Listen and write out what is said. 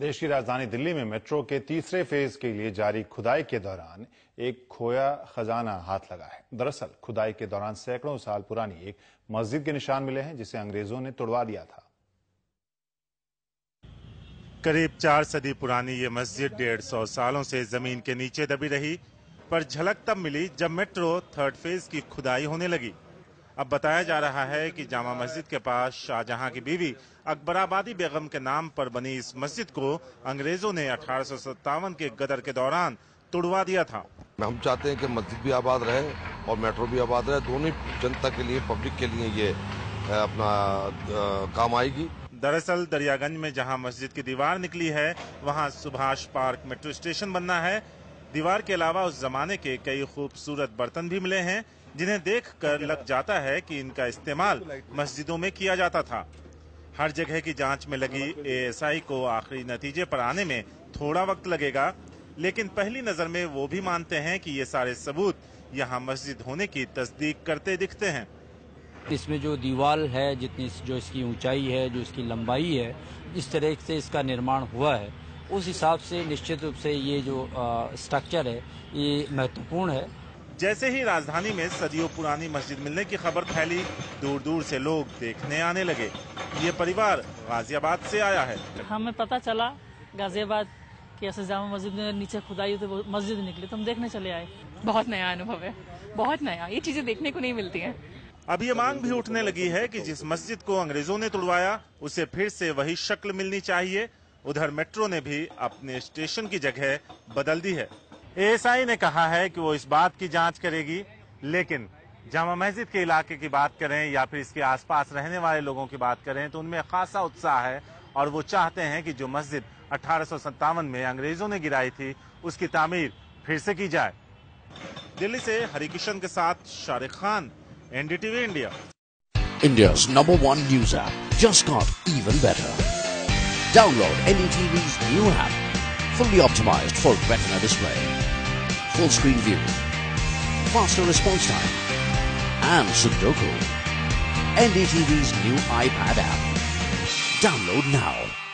देश की राजधानी दिल्ली में मेट्रो के तीसरे फ़ेज़ के लिए जारी खुदाई के दौरान एक खोया खजाना हाथ लगा है। दरअसल, खुदाई के दौरान सैकड़ों साल पुरानी एक मस्जिद के निशान मिले हैं, जिसे अंग्रेज़ों ने तोड़वा दिया था। करीब चार सदी पुरानी ये मस्जिद डेढ़ सौ सालों से ज़मीन के नीचे दबी रही, पर झलक तब मिली जब मेट्रो थर्ड फ़ेज़ की खुदाई होने लगी। अब बताया जा रहा है कि जामा मस्जिद के पास शाहजहां की बीवी अकबराबादी बेगम के नाम पर बनी इस मस्जिद को अंग्रेज़ों ने अठारह सौ सत्तावन के गदर के दौरान तुड़वा दिया था। हम चाहते हैं कि मस्जिद भी आबाद रहे और मेट्रो भी आबाद रहे। दोनों जनता के लिए पब्लिक के लिए ये अपना काम आएगी। दरअसल दरियागंज में जहाँ मस्जिद की दीवार निकली है वहाँ सुभाष पार्क मेट्रो स्टेशन बनना है। दीवार के अलावा उस जमाने के कई खूबसूरत बर्तन भी मिले हैं, जिन्हें देखकर लग जाता है कि इनका इस्तेमाल मस्जिदों में किया जाता था। हर जगह की जाँच में लगी एएसआई को आखिरी नतीजे पर आने में थोड़ा वक्त लगेगा, लेकिन पहली नज़र में वो भी मानते हैं कि ये सारे सबूत यहाँ मस्जिद होने की तस्दीक करते दिखते हैं। इसमें जो दीवार है, जितनी जो इसकी ऊंचाई है, जो इसकी लंबाई है, इस तरह से इसका निर्माण हुआ है। उस हिसाब से निश्चित रूप से ये जो स्ट्रक्चर है ये महत्वपूर्ण है। जैसे ही राजधानी में सदियों पुरानी मस्जिद मिलने की खबर फैली दूर दूर से लोग देखने आने लगे। ये परिवार गाजियाबाद से आया है। हमें पता चला गाजियाबाद की ऐसे जामा मस्जिद में नीचे खुदाई तो मस्जिद निकली तो हम देखने चले आए। बहुत नया अनुभव है बहुत नया। ये चीज़ें देखने को नहीं मिलती हैं। अब ये मांग भी उठने लगी है कि जिस मस्जिद को अंग्रेज़ों ने तुड़वाया उसे फिर से वही शक्ल मिलनी चाहिए। उधर मेट्रो ने भी अपने स्टेशन की जगह बदल दी है। एएसआई ने कहा है कि वो इस बात की जाँच करेगी लेकिन जामा मस्जिद के इलाके की बात करें या फिर इसके आसपास रहने वाले लोगों की बात करें तो उनमें खासा उत्साह है और वो चाहते हैं कि जो मस्जिद अठारह सौ सत्तावन में अंग्रेज़ों ने गिराई थी उसकी तामीर फिर से की जाए। दिल्ली से हरिकिशन के साथ Shahrukh Khan NDTV India. India's number one news app just got even better. Download NDTV's new app, fully optimized for retina display, full screen view, faster response time, and Sudoku. NDTV's new iPad app. Download now.